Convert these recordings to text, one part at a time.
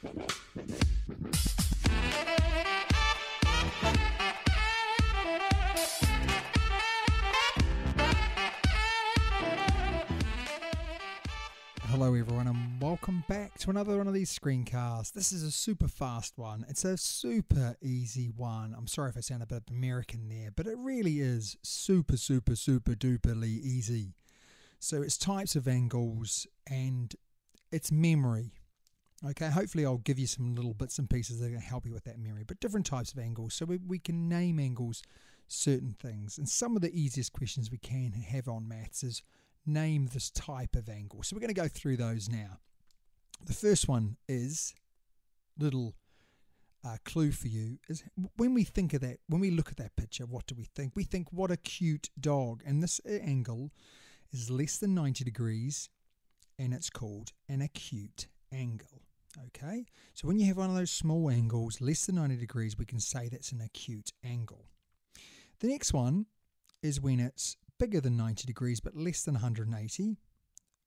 Hello, everyone, and welcome back to another one of these screencasts. This is a super fast one. It's a super easy one. I'm sorry if I sound a bit American there, but it really is super, super, super duperly easy. So it's types of angles and it's memory. Okay, hopefully I'll give you some little bits and pieces that are going to help you with that memory, but different types of angles. So we, we can name angles certain things. And some of the easiest questions we can have on maths is name this type of angle. So we're going to go through those now. The first one is little uh, clue for you is when we think of that, when we look at that picture, what do we think? We think, what a cute dog. And this angle is less than 90 degrees and it's called an acute angle. Okay, so when you have one of those small angles less than 90 degrees, we can say that's an acute angle. The next one is when it's bigger than 90 degrees but less than 180,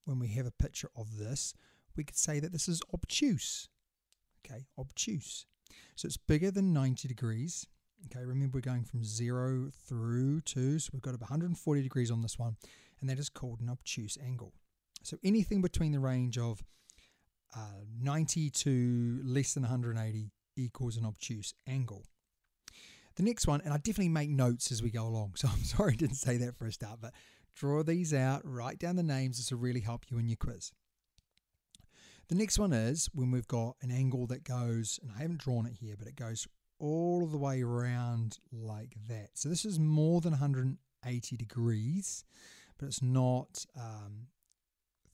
when we have a picture of this, we could say that this is obtuse. Okay, obtuse. So it's bigger than 90 degrees. Okay, remember we're going from 0 through 2, so we've got 140 degrees on this one, and that is called an obtuse angle. So anything between the range of uh, 90 to less than 180 equals an obtuse angle. The next one, and I definitely make notes as we go along, so I'm sorry I didn't say that for a start, but draw these out, write down the names. This will really help you in your quiz. The next one is when we've got an angle that goes, and I haven't drawn it here, but it goes all the way around like that. So this is more than 180 degrees, but it's not um,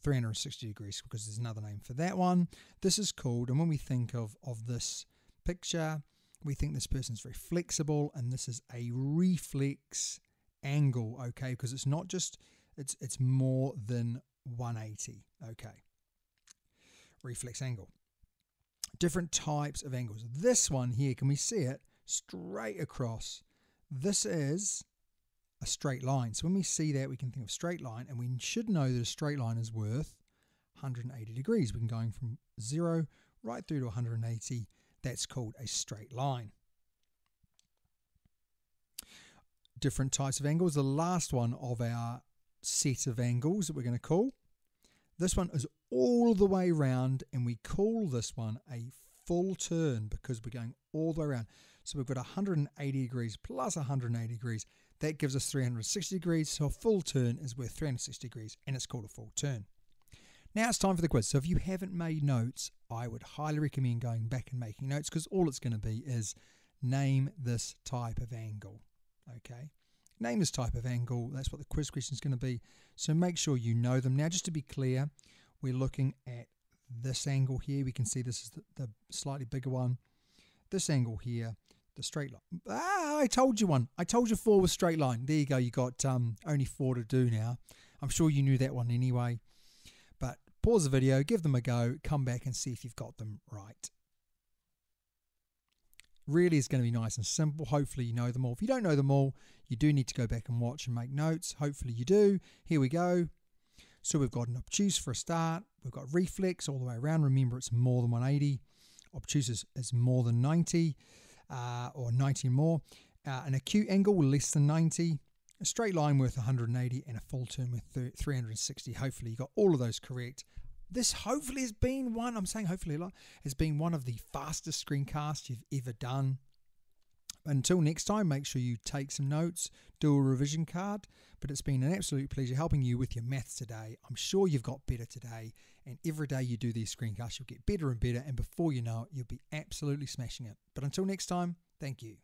360 degrees because there's another name for that one. This is called, and when we think of, of this picture, we think this person's very flexible and this is a reflex angle okay? Because it's not just it's it's more than 180 okay? Reflex angle. Different types of angles. This one here can we see it? Straight across. This is a straight line so when we see that we can think of straight line and we should know that a straight line is worth 180 degrees we can going from 0 right through to 180 that's called a straight line. Different types of angles. The last one of our set of angles that we're going to call. This one is all the way around and we call this one a full turn because we're going all the way around. So we've got 180 degrees plus 180 degrees. That gives us 360 degrees. So a full turn is worth 360 degrees and it's called a full turn. Now it's time for the quiz. So if you haven't made notes, I would highly recommend going back and making notes because all it's going to be is name this type of angle. Okay. Name this type of angle. That's what the quiz question is going to be. So make sure you know them. Now, just to be clear, we're looking at this angle here. We can see this is the, the slightly bigger one. This angle here, the straight line. Ah, I told you one. I told you four was straight line. There you go. You got um, only four to do now. I'm sure you knew that one anyway But pause the video, give them a go, come back and see if you've got them right. Really is going to be nice and simple. Hopefully you know them all. If you don't know them all, you do need to go back and watch and make notes. Hopefully you do. Here we go. So we've got an obtuse for a start. We've got reflex all the way around. Remember, it's more than 180. Obtuse is, is more than 90 uh, or 90 more. Uh, an acute angle less than 90 a straight line worth 180 and a full turn with 360. Hopefully, you got all of those correct. This hopefully has been one, I'm saying hopefully a lot, has been one of the fastest screencasts you've ever done. Until next time, make sure you take some notes, do a revision card. But it's been an absolute pleasure helping you with your maths today. I'm sure you've got better today. And every day you do these screencasts, you'll get better and better. And before you know it, you'll be absolutely smashing it. But until next time, thank you.